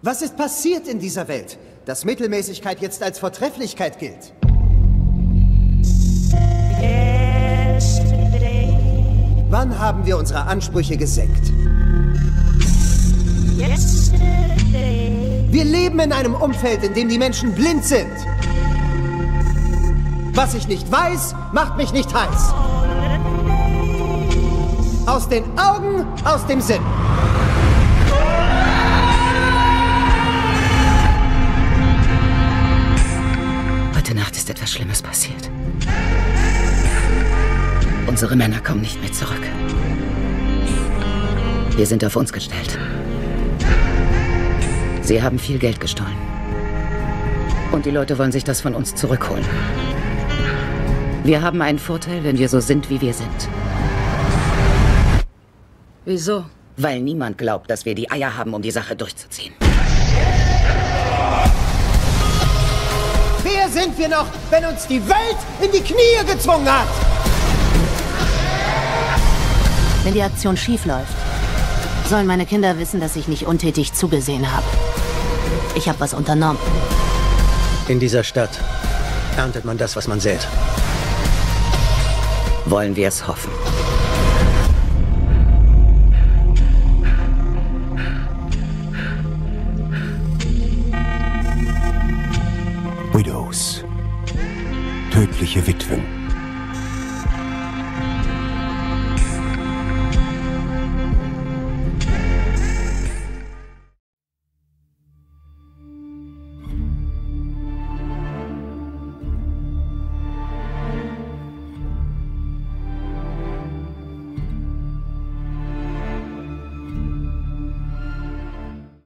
Was ist passiert in dieser Welt, dass Mittelmäßigkeit jetzt als Vortrefflichkeit gilt? Wann haben wir unsere Ansprüche gesenkt? Wir leben in einem Umfeld, in dem die Menschen blind sind. Was ich nicht weiß, macht mich nicht heiß. Aus den Augen, aus dem Sinn. Ist etwas Schlimmes passiert. Unsere Männer kommen nicht mehr zurück. Wir sind auf uns gestellt. Sie haben viel Geld gestohlen. Und die Leute wollen sich das von uns zurückholen. Wir haben einen Vorteil, wenn wir so sind, wie wir sind. Wieso? Weil niemand glaubt, dass wir die Eier haben, um die Sache durchzuziehen. Sind wir noch, wenn uns die Welt in die Knie gezwungen hat? Wenn die Aktion schief läuft, sollen meine Kinder wissen, dass ich nicht untätig zugesehen habe. Ich habe was unternommen. In dieser Stadt erntet man das, was man sät. Wollen wir es hoffen. Widows. Tödliche Witwen.